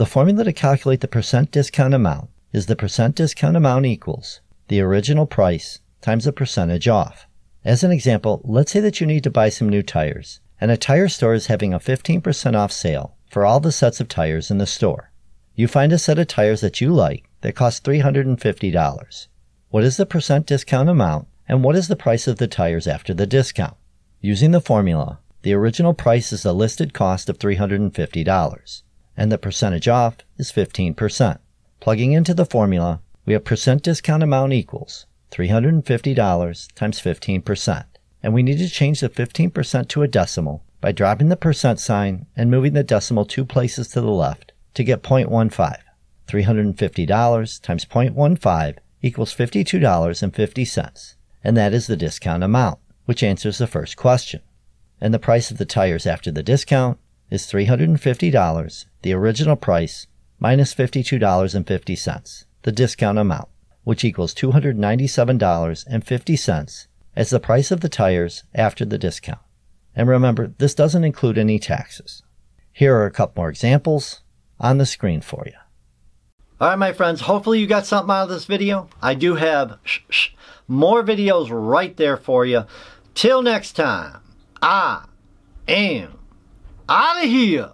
The formula to calculate the percent discount amount is the percent discount amount equals the original price times the percentage off. As an example, let's say that you need to buy some new tires, and a tire store is having a 15% off sale for all the sets of tires in the store. You find a set of tires that you like that costs $350. What is the percent discount amount, and what is the price of the tires after the discount? Using the formula, the original price is the listed cost of $350, and the percentage off is 15%. Plugging into the formula, we have percent discount amount equals $350 times 15%. And we need to change the 15% to a decimal by dropping the percent sign and moving the decimal two places to the left to get 0.15. $350 times 0.15 equals $52.50. And that is the discount amount, which answers the first question. And the price of the tires after the discount is $350, the original price, minus $52.50, the discount amount which equals $297.50 as the price of the tires after the discount. And remember, this doesn't include any taxes. Here are a couple more examples on the screen for you. All right, my friends, hopefully you got something out of this video. I do have more videos right there for you. Till next time, I am out of here.